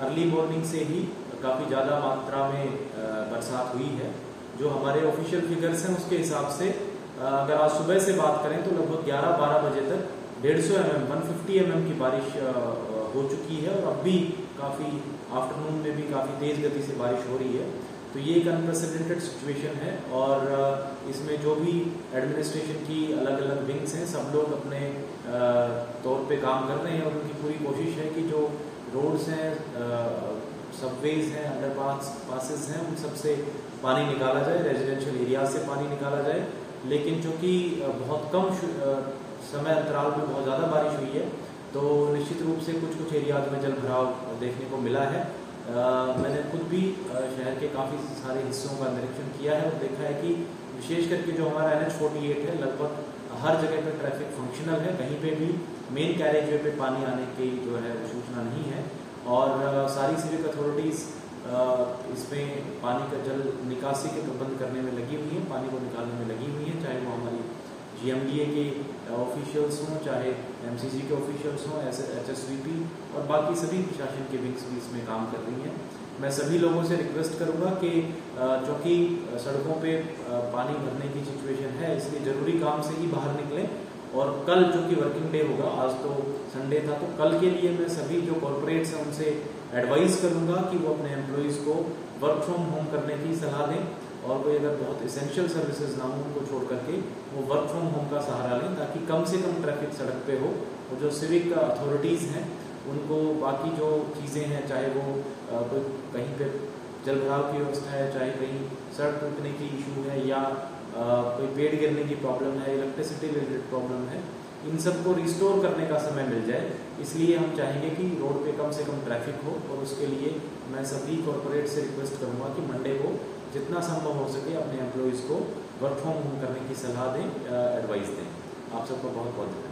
Early morning से ही काफ़ी ज़्यादा मात्रा में बरसात हुई है। जो हमारे ऑफिशियल फिगर्स हैं, उसके हिसाब से अगर आज सुबह से बात करें तो लगभग 11-12 बजे तक 150 सौ एम वन एम की बारिश हो चुकी है और अब भी काफ़ी आफ्टरनून में भी काफ़ी तेज़ गति से बारिश हो रही है। तो ये एक अनप्रेसिडेंटेड सिचुएशन है और इसमें जो भी एडमिनिस्ट्रेशन की अलग अलग विंग्स हैं, सब लोग अपने तौर पे काम कर रहे हैं और उनकी पूरी कोशिश है कि जो रोड्स हैं सबवेज हैं अंडर पास पासिस हैं, उन सबसे पानी निकाला जाए रेजिडेंशियल एरिया से पानी निकाला जाए। लेकिन चूँकि बहुत कम समय अंतराल में बहुत ज़्यादा बारिश हुई है तो निश्चित रूप से कुछ कुछ एरियाज़ में जल भराव देखने को मिला है। मैंने खुद भी शहर के काफ़ी सारे हिस्सों का निरीक्षण किया है और देखा है कि विशेष करके जो हमारा एन एच फोर्टी एट है, लगभग हर जगह पर ट्रैफ़िक फंक्शनल है, कहीं पे भी मेन कैरेज वे पे पानी आने की जो है सूचना नहीं है और सारी सिविक अथॉरिटीज़ इसमें पानी का जल निकासी के प्रबंध करने में लगी हुई हैं, पानी को निकालने में लगी हुई हैं, चाहे वो हमारी जीएमडीए के ऑफिशियल्स हों, चाहे एमसीसी के ऑफिशियल्स हों एस एच और बाकी सभी प्रशासन के विंग्स भी इसमें काम कर रही हैं। मैं सभी लोगों से रिक्वेस्ट करूँगा कि चूँकि सड़कों पे पानी भरने की सिचुएशन है इसलिए ज़रूरी काम से ही बाहर निकलें। और कल जो कि वर्किंग डे होगा, आज तो संडे था तो कल के लिए मैं सभी जो कॉरपोरेट्स हैं, उनसे एडवाइस करूँगा कि वो अपने एम्प्लॉयज़ को वर्क फ्रॉम होम करने की सलाह दें। और कोई अगर बहुत इसेंशियल सर्विसेज़ ना हो उनको छोड़ करके, वो वर्क फ्रॉम होम का सहारा लें ताकि कम से कम ट्रैफ़िक सड़क पे हो। और जो सिविक अथॉरिटीज़ हैं, उनको बाकी जो चीज़ें हैं, चाहे वो कोई कहीं पे जल भराव की व्यवस्था है, चाहे कहीं सड़क टूटने की इशू है या कोई पेड़ गिरने की प्रॉब्लम है इलेक्ट्रिसिटी रिलेटेड प्रॉब्लम है, इन सबको रिस्टोर करने का समय मिल जाए। इसलिए हम चाहेंगे कि रोड पे कम से कम ट्रैफ़िक हो और उसके लिए मैं सभी कॉरपोरेट से रिक्वेस्ट करूँगा कि मंडे को जितना संभव हो सके अपने एम्प्लॉयज़ को वर्क फ्रॉम होम करने की सलाह दें एडवाइस दें। आप सबको बहुत बहुत धन्यवाद।